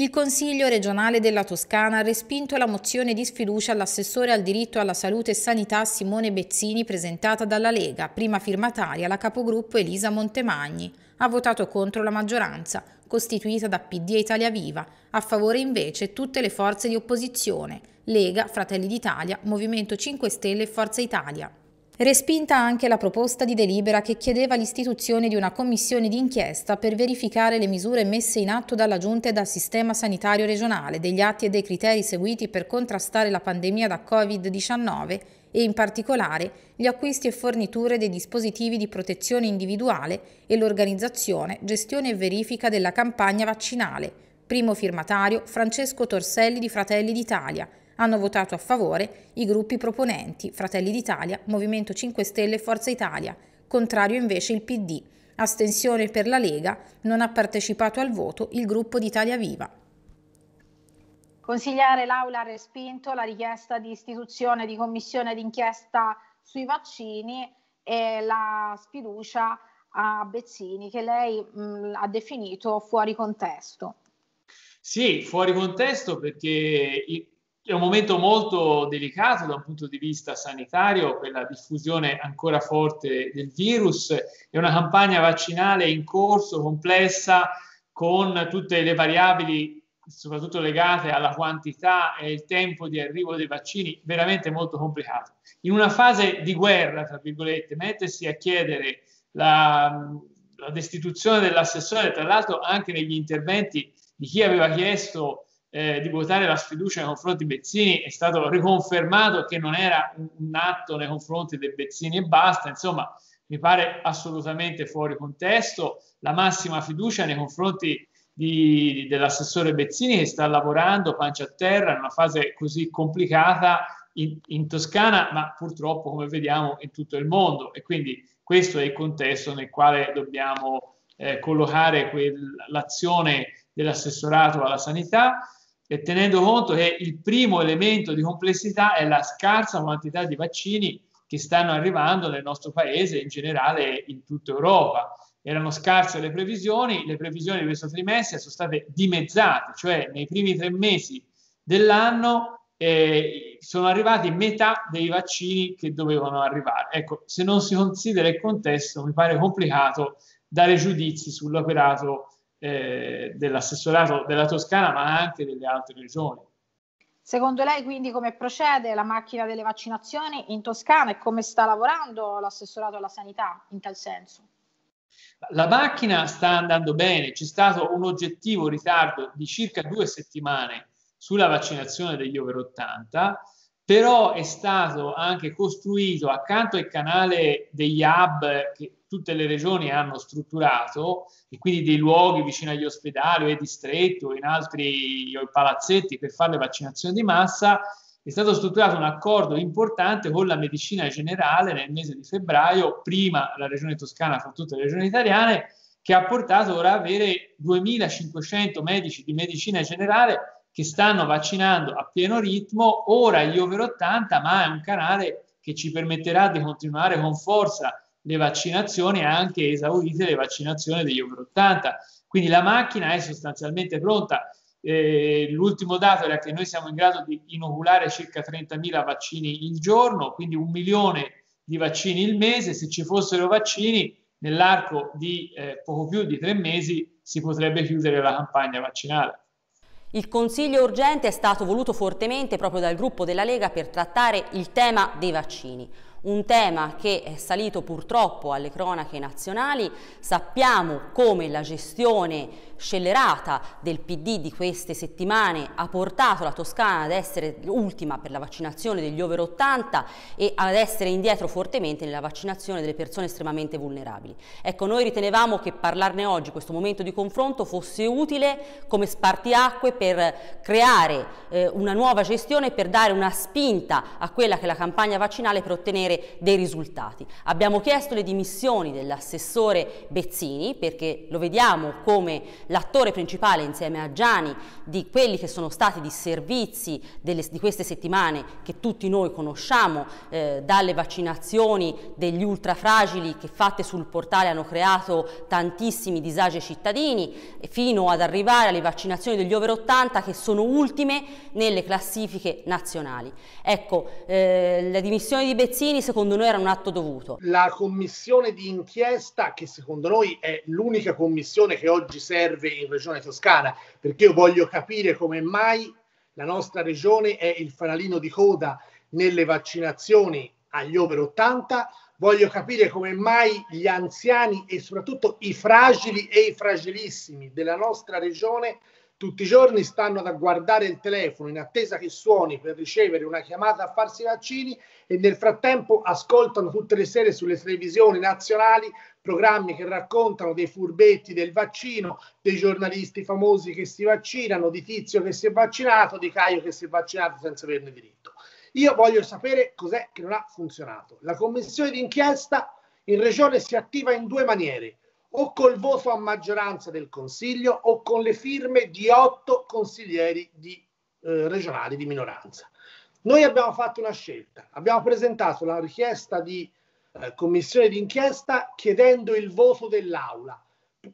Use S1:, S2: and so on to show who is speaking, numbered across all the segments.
S1: Il Consiglio regionale della Toscana ha respinto la mozione di sfiducia all'assessore al diritto alla salute e sanità Simone Bezzini presentata dalla Lega, prima firmataria la capogruppo Elisa Montemagni. Ha votato contro la maggioranza, costituita da PD e Italia Viva, a favore invece tutte le forze di opposizione, Lega, Fratelli d'Italia, Movimento 5 Stelle e Forza Italia. Respinta anche la proposta di delibera che chiedeva l'istituzione di una commissione d'inchiesta per verificare le misure messe in atto dalla Giunta e dal sistema sanitario regionale, degli atti e dei criteri seguiti per contrastare la pandemia da Covid-19 e in particolare gli acquisti e forniture dei dispositivi di protezione individuale e l'organizzazione, gestione e verifica della campagna vaccinale. Primo firmatario Francesco Torselli di Fratelli d'Italia, hanno votato a favore i gruppi proponenti Fratelli d'Italia, Movimento 5 Stelle e Forza Italia, contrario invece il PD. Astensione per la Lega, non ha partecipato al voto il gruppo d'Italia Viva.
S2: Consigliere, l'Aula ha respinto la richiesta di istituzione di commissione d'inchiesta sui vaccini e la sfiducia a Bezzini che lei mh, ha definito fuori contesto.
S3: Sì, fuori contesto perché è un momento molto delicato da un punto di vista sanitario per la diffusione ancora forte del virus. È una campagna vaccinale in corso, complessa, con tutte le variabili soprattutto legate alla quantità e il tempo di arrivo dei vaccini, veramente molto complicato. In una fase di guerra, tra virgolette, mettersi a chiedere la, la destituzione dell'assessore, tra l'altro anche negli interventi di chi aveva chiesto eh, di votare la sfiducia nei confronti di Bezzini è stato riconfermato che non era un, atto nei confronti dei Bezzini e basta, insomma mi pare assolutamente fuori contesto, la massima fiducia nei confronti di, dell'assessore Bezzini che sta lavorando pancia a terra in una fase così complicata in, in, Toscana, ma purtroppo come vediamo in tutto il mondo. E quindi questo è il contesto nel quale dobbiamo eh, collocare l'azione dell'assessorato alla sanità e tenendo conto che il primo elemento di complessità è la scarsa quantità di vaccini che stanno arrivando nel nostro paese e in generale in tutta Europa. Erano scarse le previsioni, le previsioni di questo trimestre sono state dimezzate, cioè nei primi tre mesi dell'anno eh, sono arrivati metà dei vaccini che dovevano arrivare. Ecco, se non si considera il contesto, mi pare complicato dare giudizi sull'operato eh, dell'assessorato della Toscana, ma anche delle altre regioni.
S2: Secondo lei quindi come procede la macchina delle vaccinazioni in Toscana e come sta lavorando l'assessorato alla sanità in tal senso?
S3: La macchina sta andando bene, c'è stato un oggettivo ritardo di circa due settimane sulla vaccinazione degli over 80, però è stato anche costruito accanto al canale degli hub che tutte le regioni hanno strutturato e quindi dei luoghi vicino agli ospedali o ai distretti o in altri o palazzetti per fare le vaccinazioni di massa, è stato strutturato un accordo importante con la medicina generale nel mese di febbraio, prima la regione toscana fra tutte le regioni italiane, che ha portato ora ad avere 2500 medici di medicina generale che stanno vaccinando a pieno ritmo, ora gli over 80, ma è un canale che ci permetterà di continuare con forza le vaccinazioni anche esaurite le vaccinazioni degli over 80. Quindi la macchina è sostanzialmente pronta. Eh, l'ultimo dato era che noi siamo in grado di inoculare circa 30.000 vaccini il giorno, quindi un milione di vaccini il mese. Se ci fossero vaccini, nell'arco di eh, poco più di tre mesi si potrebbe chiudere la campagna vaccinale.
S4: Il consiglio urgente è stato voluto fortemente proprio dal gruppo della Lega per trattare il tema dei vaccini un tema che è salito purtroppo alle cronache nazionali, sappiamo come la gestione scellerata del PD di queste settimane ha portato la Toscana ad essere ultima per la vaccinazione degli over 80 e ad essere indietro fortemente nella vaccinazione delle persone estremamente vulnerabili. Ecco, noi ritenevamo che parlarne oggi, questo momento di confronto, fosse utile come spartiacque per creare eh, una nuova gestione, per dare una spinta a quella che è la campagna vaccinale per ottenere ottenere dei risultati. Abbiamo chiesto le dimissioni dell'assessore Bezzini perché lo vediamo come l'attore principale insieme a Gianni di quelli che sono stati di servizi delle, di queste settimane che tutti noi conosciamo, eh, dalle vaccinazioni degli ultrafragili che fatte sul portale hanno creato tantissimi disagi ai cittadini, fino ad arrivare alle vaccinazioni degli over 80 che sono ultime nelle classifiche nazionali. Ecco, eh, le dimissioni di Bezzini secondo noi erano un atto dovuto.
S5: La commissione di inchiesta, che secondo noi è l'unica commissione che oggi serve in Regione Toscana, perché io voglio capire come mai la nostra regione è il fanalino di coda nelle vaccinazioni agli over 80, voglio capire come mai gli anziani e soprattutto i fragili e i fragilissimi della nostra regione tutti i giorni stanno a guardare il telefono in attesa che suoni per ricevere una chiamata a farsi i vaccini e nel frattempo ascoltano tutte le sere sulle televisioni nazionali programmi che raccontano dei furbetti del vaccino, dei giornalisti famosi che si vaccinano, di Tizio che si è vaccinato, di Caio che si è vaccinato senza averne diritto. Io voglio sapere cos'è che non ha funzionato. La commissione d'inchiesta in regione si attiva in due maniere o col voto a maggioranza del Consiglio o con le firme di otto consiglieri di, eh, regionali di minoranza. Noi abbiamo fatto una scelta, abbiamo presentato la richiesta di eh, commissione d'inchiesta chiedendo il voto dell'Aula,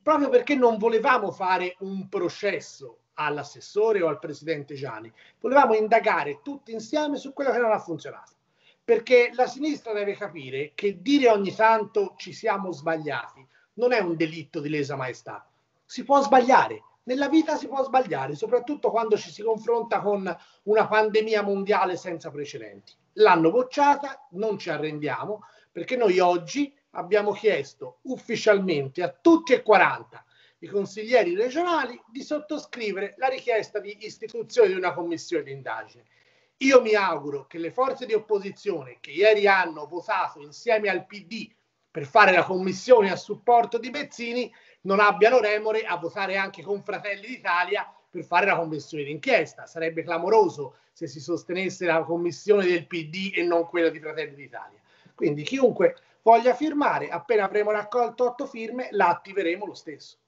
S5: proprio perché non volevamo fare un processo all'assessore o al presidente Gianni, volevamo indagare tutti insieme su quello che non ha funzionato. Perché la sinistra deve capire che dire ogni tanto ci siamo sbagliati non è un delitto di lesa maestà. Si può sbagliare. Nella vita si può sbagliare, soprattutto quando ci si confronta con una pandemia mondiale senza precedenti. L'hanno bocciata, non ci arrendiamo, perché noi oggi abbiamo chiesto ufficialmente a tutti e 40 i consiglieri regionali di sottoscrivere la richiesta di istituzione di una commissione d'indagine. Io mi auguro che le forze di opposizione che ieri hanno votato insieme al PD per fare la commissione a supporto di Bezzini non abbiano remore a votare anche con Fratelli d'Italia per fare la commissione d'inchiesta. Sarebbe clamoroso se si sostenesse la commissione del PD e non quella di Fratelli d'Italia. Quindi chiunque voglia firmare, appena avremo raccolto otto firme, la attiveremo lo stesso.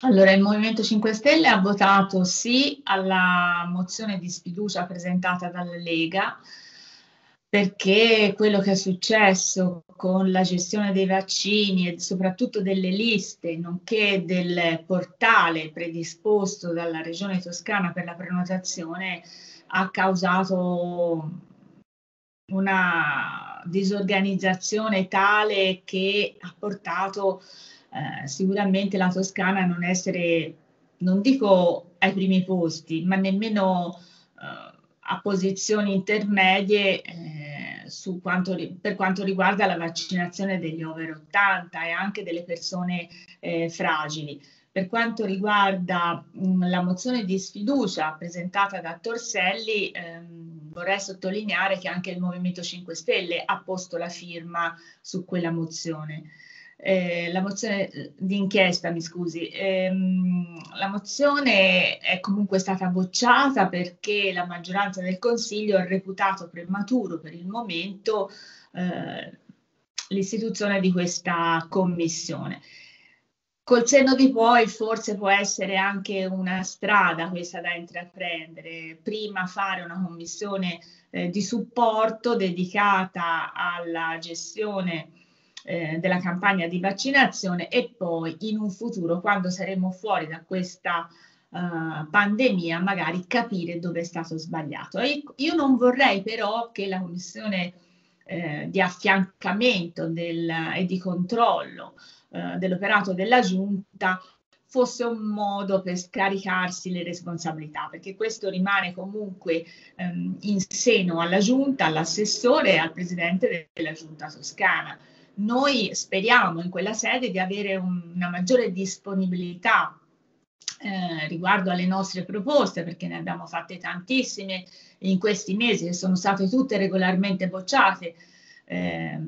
S6: Allora, il Movimento 5 Stelle ha votato sì alla mozione di sfiducia presentata dalla Lega perché quello che è successo con la gestione dei vaccini e soprattutto delle liste, nonché del portale predisposto dalla Regione Toscana per la prenotazione, ha causato una disorganizzazione tale che ha portato eh, sicuramente la Toscana a non essere, non dico ai primi posti, ma nemmeno a posizioni intermedie. Eh, quanto, per quanto riguarda la vaccinazione degli over 80 e anche delle persone eh, fragili. Per quanto riguarda mh, mm, la mozione di sfiducia presentata da Torselli, ehm, vorrei sottolineare che anche il Movimento 5 Stelle ha posto la firma su quella mozione. Eh, la mozione eh, di inchiesta, mi scusi, ehm, la mozione è comunque stata bocciata perché la maggioranza del Consiglio ha reputato prematuro per il momento eh, l'istituzione di questa commissione. Col senno di poi forse può essere anche una strada questa da intraprendere, prima fare una commissione eh, di supporto dedicata alla gestione eh, della campagna di vaccinazione e poi in un futuro, quando saremo fuori da questa uh, pandemia, magari capire dove è stato sbagliato. E io non vorrei però che la commissione eh, di affiancamento del, e di controllo eh, dell'operato della giunta fosse un modo per scaricarsi le responsabilità, perché questo rimane comunque ehm, in seno alla giunta, all'assessore e al presidente della giunta toscana. Noi speriamo in quella sede di avere un, una maggiore disponibilità eh, riguardo alle nostre proposte, perché ne abbiamo fatte tantissime in questi mesi e sono state tutte regolarmente bocciate, eh,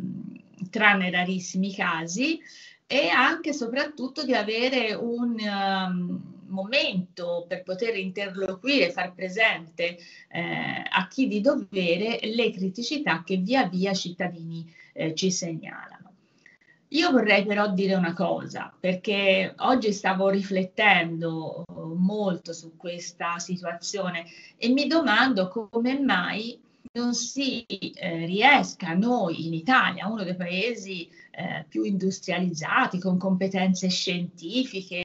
S6: tranne rarissimi casi, e anche e soprattutto di avere un, um, momento per poter interloquire, far presente eh, a chi di dovere le criticità che via via i cittadini eh, ci segnalano. Io vorrei però dire una cosa, perché oggi stavo riflettendo molto su questa situazione e mi domando come mai non si eh, riesca noi in Italia, uno dei paesi eh, più industrializzati, con competenze scientifiche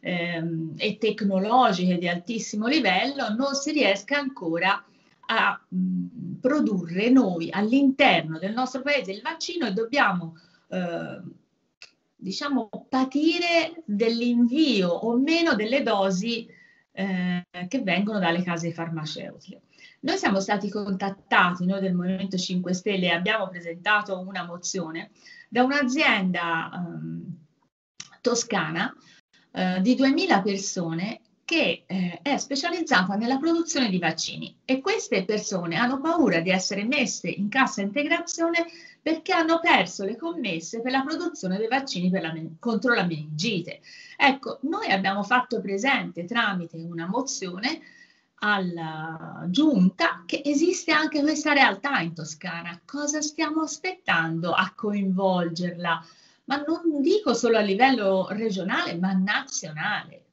S6: ehm, e tecnologiche di altissimo livello, non si riesca ancora a mh, produrre noi all'interno del nostro paese il vaccino e dobbiamo eh, diciamo patire dell'invio o meno delle dosi eh, che vengono dalle case farmaceutiche. Noi siamo stati contattati, noi del Movimento 5 Stelle, abbiamo presentato una mozione da un'azienda um, toscana uh, di 2000 persone che eh, è specializzata nella produzione di vaccini e queste persone hanno paura di essere messe in cassa integrazione perché hanno perso le commesse per la produzione dei vaccini la, contro la meningite. Ecco, noi abbiamo fatto presente tramite una mozione alla giunta che esiste anche questa realtà in Toscana. Cosa stiamo aspettando a coinvolgerla? Ma non dico solo a livello regionale, ma nazionale.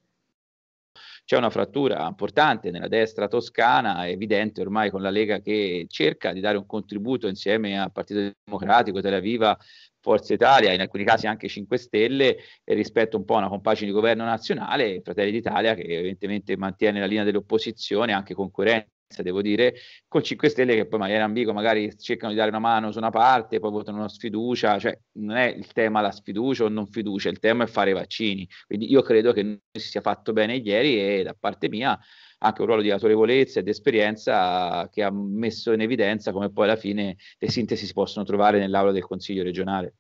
S7: C'è una frattura importante nella destra toscana, evidente ormai con la Lega che cerca di dare un contributo insieme al Partito Democratico, Tel Aviva, Forza Italia, in alcuni casi anche 5 Stelle, rispetto un po' a una compagine di governo nazionale, Fratelli d'Italia che evidentemente mantiene la linea dell'opposizione, anche con coerenza devo dire, con 5 Stelle che poi magari ambiguo, magari cercano di dare una mano su una parte, poi votano una sfiducia, cioè non è il tema la sfiducia o non fiducia, il tema è fare i vaccini. Quindi io credo che si sia fatto bene ieri e da parte mia anche un ruolo di autorevolezza e di esperienza che ha messo in evidenza come poi alla fine le sintesi si possono trovare nell'aula del Consiglio regionale.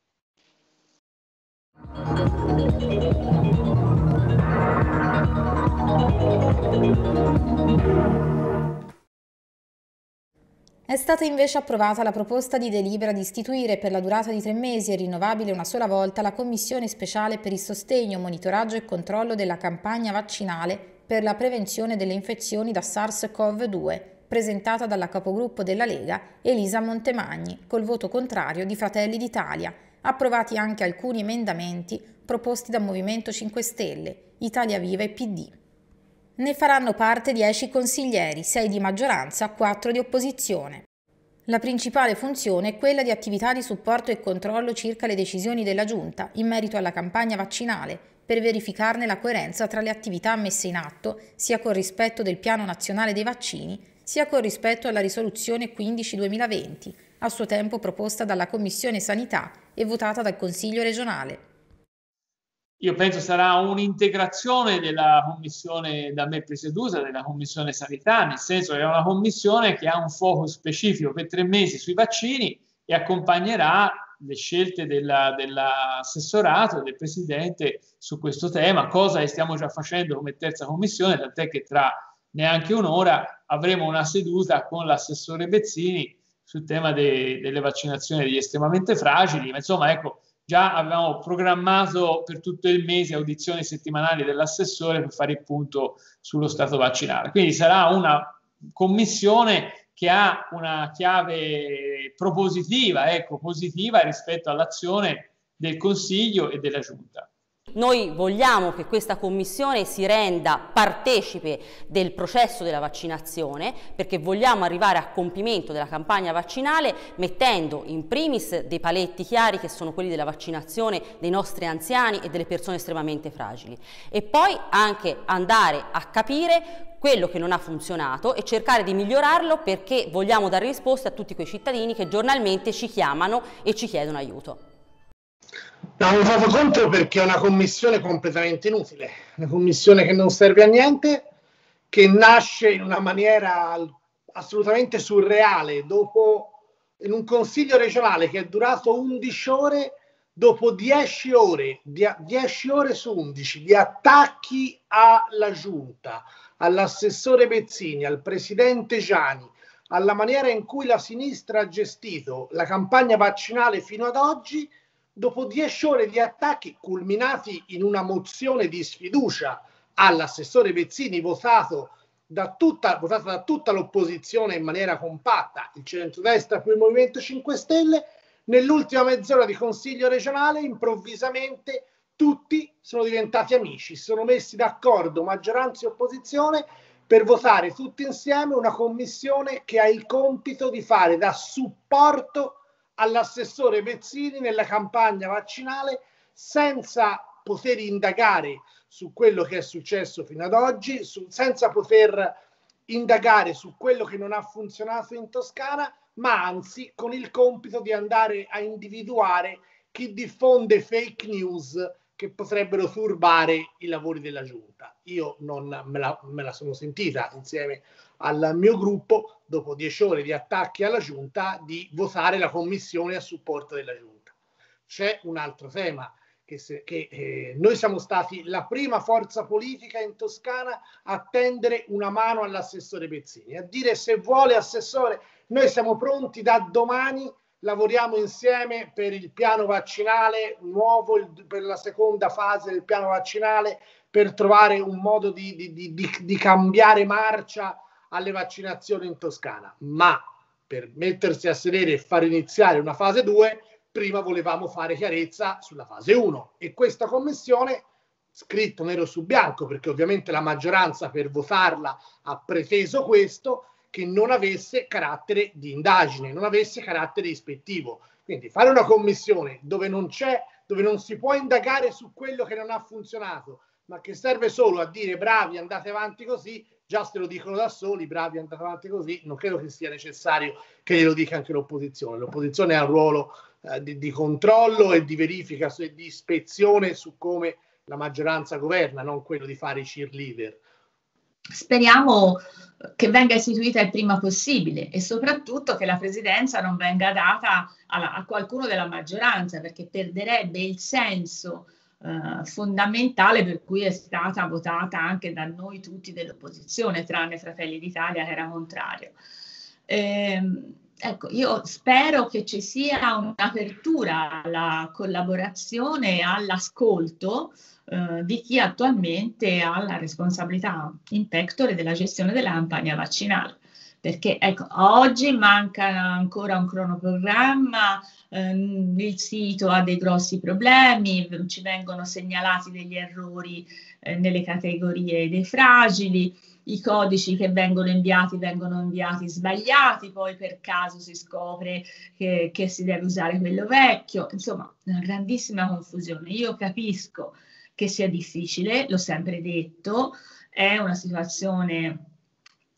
S1: È stata invece approvata la proposta di delibera di istituire per la durata di tre mesi e rinnovabile una sola volta la Commissione speciale per il sostegno, monitoraggio e controllo della campagna vaccinale per la prevenzione delle infezioni da SARS-CoV-2, presentata dalla capogruppo della Lega Elisa Montemagni, col voto contrario di Fratelli d'Italia, approvati anche alcuni emendamenti proposti da Movimento 5 Stelle, Italia Viva e PD. Ne faranno parte 10 consiglieri, 6 di maggioranza, 4 di opposizione. La principale funzione è quella di attività di supporto e controllo circa le decisioni della Giunta in merito alla campagna vaccinale, per verificarne la coerenza tra le attività messe in atto, sia con rispetto del Piano Nazionale dei Vaccini, sia con rispetto alla risoluzione 15-2020, a suo tempo proposta dalla Commissione Sanità e votata dal Consiglio regionale.
S3: Io penso sarà un'integrazione della commissione da me presieduta, della commissione sanità, nel senso che è una commissione che ha un focus specifico per tre mesi sui vaccini e accompagnerà le scelte della, dell'assessorato, del presidente su questo tema, cosa che stiamo già facendo come terza commissione, tant'è che tra neanche un'ora avremo una seduta con l'assessore Bezzini sul tema de, delle vaccinazioni degli estremamente fragili, ma insomma ecco, già avevamo programmato per tutto il mese audizioni settimanali dell'assessore per fare il punto sullo stato vaccinale. Quindi sarà una commissione che ha una chiave propositiva, ecco, positiva rispetto all'azione del Consiglio e della Giunta.
S4: Noi vogliamo che questa commissione si renda partecipe del processo della vaccinazione perché vogliamo arrivare a compimento della campagna vaccinale mettendo in primis dei paletti chiari che sono quelli della vaccinazione dei nostri anziani e delle persone estremamente fragili e poi anche andare a capire quello che non ha funzionato e cercare di migliorarlo perché vogliamo dare risposte a tutti quei cittadini che giornalmente ci chiamano e ci chiedono aiuto.
S5: Abbiamo votato contro perché è una commissione completamente inutile, una commissione che non serve a niente, che nasce in una maniera assolutamente surreale, dopo in un consiglio regionale che è durato 11 ore, dopo 10 ore, 10 ore su 11 di attacchi alla giunta, all'assessore Bezzini, al presidente Giani, alla maniera in cui la sinistra ha gestito la campagna vaccinale fino ad oggi, dopo dieci ore di attacchi culminati in una mozione di sfiducia all'assessore Bezzini votato da tutta, votato da tutta l'opposizione in maniera compatta, il centrodestra più il Movimento 5 Stelle, nell'ultima mezz'ora di consiglio regionale improvvisamente tutti sono diventati amici, si sono messi d'accordo maggioranza e opposizione per votare tutti insieme una commissione che ha il compito di fare da supporto all'assessore Bezzini nella campagna vaccinale senza poter indagare su quello che è successo fino ad oggi, su, senza poter indagare su quello che non ha funzionato in Toscana, ma anzi con il compito di andare a individuare chi diffonde fake news che potrebbero turbare i lavori della giunta. Io non me la, me la, sono sentita insieme al mio gruppo, dopo dieci ore di attacchi alla giunta, di votare la commissione a supporto della giunta. C'è un altro tema, che, se, che eh, noi siamo stati la prima forza politica in Toscana a tendere una mano all'assessore Pezzini, a dire se vuole assessore, noi siamo pronti da domani lavoriamo insieme per il piano vaccinale nuovo, il, per la seconda fase del piano vaccinale, per trovare un modo di, di, di, di, cambiare marcia alle vaccinazioni in Toscana. Ma per mettersi a sedere e far iniziare una fase 2, prima volevamo fare chiarezza sulla fase 1 e questa commissione scritto nero su bianco perché ovviamente la maggioranza per votarla ha preteso questo che non avesse carattere di indagine, non avesse carattere ispettivo. Quindi fare una commissione dove non c'è, dove non si può indagare su quello che non ha funzionato, ma che serve solo a dire bravi, andate avanti così, già se lo dicono da soli, bravi, andate avanti così, non credo che sia necessario che glielo dica anche l'opposizione. L'opposizione ha un ruolo eh, di, di, controllo e di verifica e di ispezione su come la maggioranza governa, non quello di fare i cheerleader.
S6: Speriamo che venga istituita il prima possibile e soprattutto che la presidenza non venga data alla, a qualcuno della maggioranza perché perderebbe il senso eh, fondamentale per cui è stata votata anche da noi tutti dell'opposizione, tranne Fratelli d'Italia che era contrario. Eh, ecco, io spero che ci sia un'apertura alla collaborazione e all'ascolto eh, di chi attualmente ha la responsabilità in pectore della gestione della campagna vaccinale. Perché ecco, oggi manca ancora un cronoprogramma, ehm, il sito ha dei grossi problemi, ci vengono segnalati degli errori eh, nelle categorie dei fragili, i codici che vengono inviati vengono inviati sbagliati, poi per caso si scopre che, che si deve usare quello vecchio, insomma, una grandissima confusione. Io capisco che sia difficile, l'ho sempre detto, è una situazione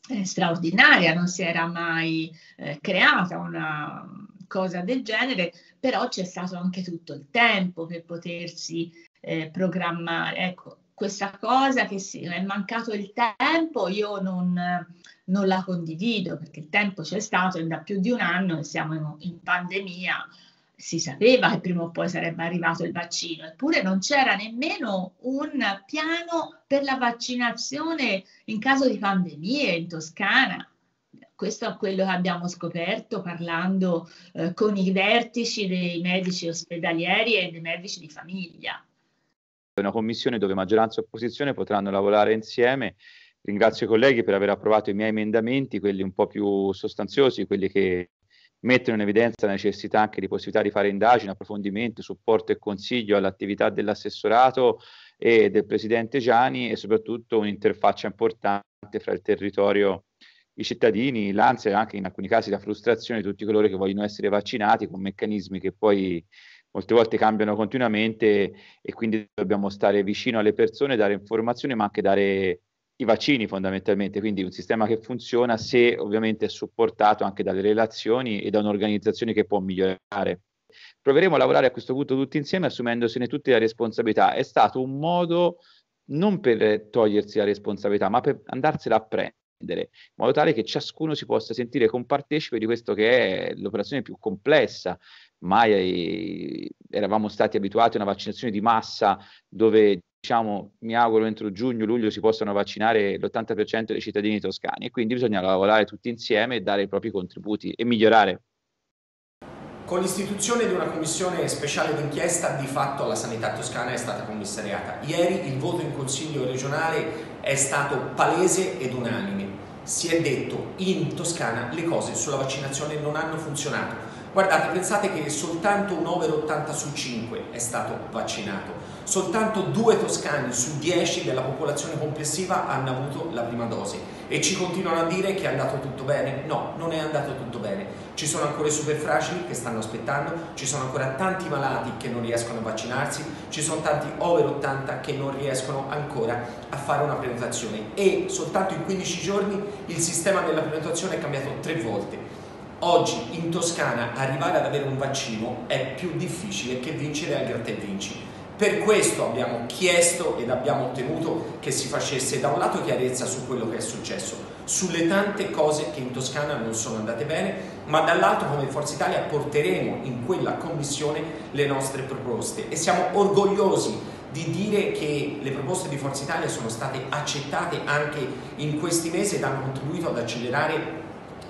S6: eh, straordinaria, non si era mai eh, creata una cosa del genere, però c'è stato anche tutto il tempo per potersi eh, programmare. Ecco, questa cosa che si, è mancato il tempo, io non, non, la condivido perché il tempo c'è stato e da più di un anno siamo in, in pandemia si sapeva che prima o poi sarebbe arrivato il vaccino, eppure non c'era nemmeno un piano per la vaccinazione in caso di pandemie in Toscana. Questo è quello che abbiamo scoperto parlando eh, con i vertici dei medici ospedalieri e dei medici di famiglia.
S7: Una commissione dove maggioranza e opposizione potranno lavorare insieme. Ringrazio i colleghi per aver approvato i miei emendamenti, quelli un po' più sostanziosi, quelli che mettono in evidenza la necessità anche di possibilità di fare indagini, approfondimenti, supporto e consiglio all'attività dell'assessorato e del presidente Gianni e soprattutto un'interfaccia importante fra il territorio, i cittadini, l'ansia e anche in alcuni casi la frustrazione di tutti coloro che vogliono essere vaccinati con meccanismi che poi molte volte cambiano continuamente e quindi dobbiamo stare vicino alle persone, dare informazioni ma anche dare i vaccini fondamentalmente, quindi un sistema che funziona se ovviamente è supportato anche dalle relazioni e da un'organizzazione che può migliorare. Proveremo a lavorare a questo punto tutti insieme assumendosene tutte le responsabilità. È stato un modo non per togliersi la responsabilità, ma per andarsela a prendere in modo tale che ciascuno si possa sentire compartecipe di questo che è l'operazione più complessa. Mai eravamo stati abituati a una vaccinazione di massa dove diciamo, mi auguro entro giugno-luglio si possano vaccinare l'80% dei cittadini toscani e quindi bisogna lavorare tutti insieme e dare i propri contributi e migliorare
S8: Con l'istituzione di una commissione speciale d'inchiesta di fatto la sanità toscana è stata commissariata. Ieri il voto in Consiglio regionale è stato palese ed unanime. Si è detto in Toscana le cose sulla vaccinazione non hanno funzionato. Guardate, pensate che soltanto un over 80 su 5 è stato vaccinato, soltanto due toscani su 10 della popolazione complessiva hanno avuto la prima dose e ci continuano a dire che è andato tutto bene? No, non è andato tutto bene. Ci sono ancora i super fragili che stanno aspettando, ci sono ancora tanti malati che non riescono a vaccinarsi, ci sono tanti over 80 che non riescono ancora a fare una prenotazione e soltanto in 15 giorni il sistema della prenotazione è cambiato tre volte. Oggi in Toscana arrivare ad avere un vaccino è più difficile che vincere al gratta e vinci. Per questo abbiamo chiesto ed abbiamo ottenuto che si facesse da un lato chiarezza su quello che è successo, sulle tante cose che in Toscana non sono andate bene, ma dall'altro come Forza Italia porteremo in quella commissione le nostre proposte. E siamo orgogliosi di dire che le proposte di Forza Italia sono state accettate anche in questi mesi ed hanno contribuito ad accelerare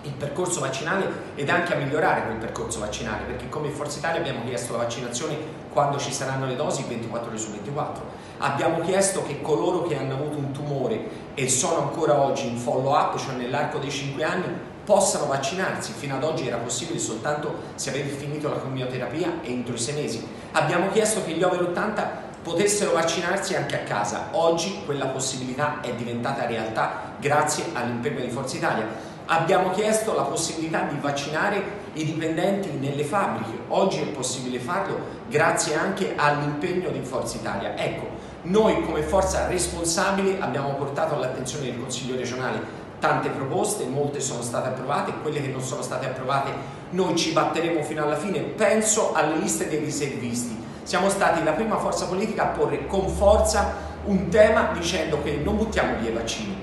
S8: il percorso vaccinale ed anche a migliorare quel percorso vaccinale, perché come Forza Italia abbiamo chiesto la vaccinazione quando ci saranno le dosi 24 ore su 24. Abbiamo chiesto che coloro che hanno avuto un tumore e sono ancora oggi in follow up, cioè nell'arco dei 5 anni, possano vaccinarsi. Fino ad oggi era possibile soltanto se avevi finito la chemioterapia entro i 6 mesi. Abbiamo chiesto che gli over 80 potessero vaccinarsi anche a casa. Oggi quella possibilità è diventata realtà grazie all'impegno di Forza Italia. Abbiamo chiesto la possibilità di vaccinare i dipendenti nelle fabbriche, oggi è possibile farlo grazie anche all'impegno di Forza Italia. Ecco, noi come forza responsabile abbiamo portato all'attenzione del Consiglio regionale tante proposte, molte sono state approvate, quelle che non sono state approvate noi ci batteremo fino alla fine. Penso alle liste dei riservisti. Siamo stati la prima forza politica a porre con forza un tema dicendo che non buttiamo via i vaccini,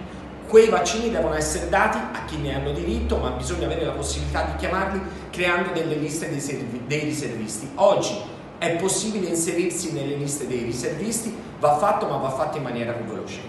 S8: Quei vaccini devono essere dati a chi ne hanno diritto, ma bisogna avere la possibilità di chiamarli creando delle liste dei, servi- dei riservisti. Oggi è possibile inserirsi nelle liste dei riservisti, va fatto, ma va fatto in maniera più veloce.